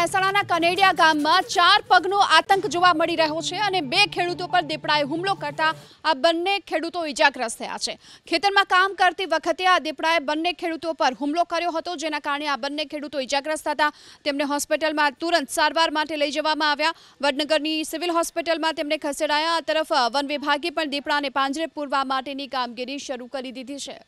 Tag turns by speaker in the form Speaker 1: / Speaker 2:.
Speaker 1: મહેસાણાના કનેડિયા ગામમાં ચાર પગનો આતંક જોવા મળી રહ્યો છે અને બે ખેડૂતો પર દીપડાએ હુમલો કરતા આ બંને ખેડૂતો ઇજાગ્રસ્ત થયા છે. ખેતરમાં કામ કરતી વખતે આ દીપડાએ બંને ખેડૂતો પર હુમલો કર્યો હતો, જેના કારણે આ બંને ખેડૂતો ઇજાગ્રસ્ત હતા તેમને હોસ્પિટલમાં તુરંત સારવાર માટે લઈ જવામાં આવ્યા. વડનગરની સિવિલ હોસ્પિટલમાં તેમને ખસેડાયા. આ તરફ વન વિભાગે પણ દીપડાને પાંજરે પૂરવા માટેની કામગીરી શરૂ કરી દીધી છે.